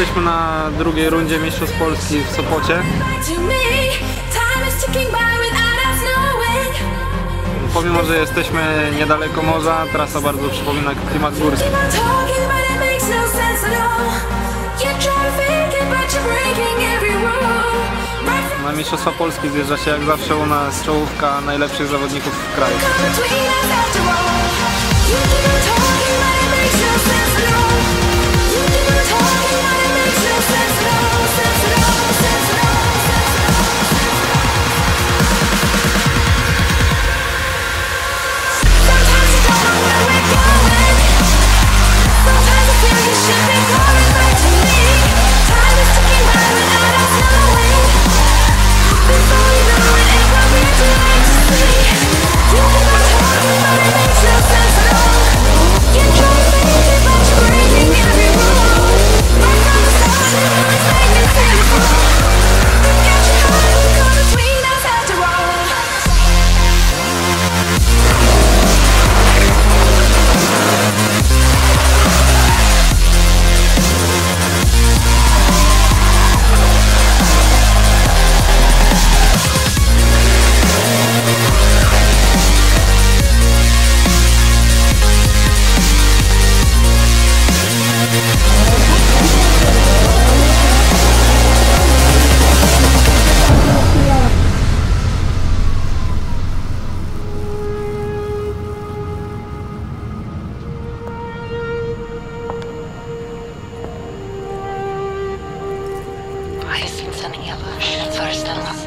jesteśmy na drugiej rundzie Mistrzostw Polski w Sopocie. Pomimo, że jesteśmy niedaleko morza, trasa bardzo przypomina klimat górski. Na Mistrzostwa Polski zjeżdża się jak zawsze u nas czołówka najlepszych zawodników w kraju. Förresten, first Föreställ.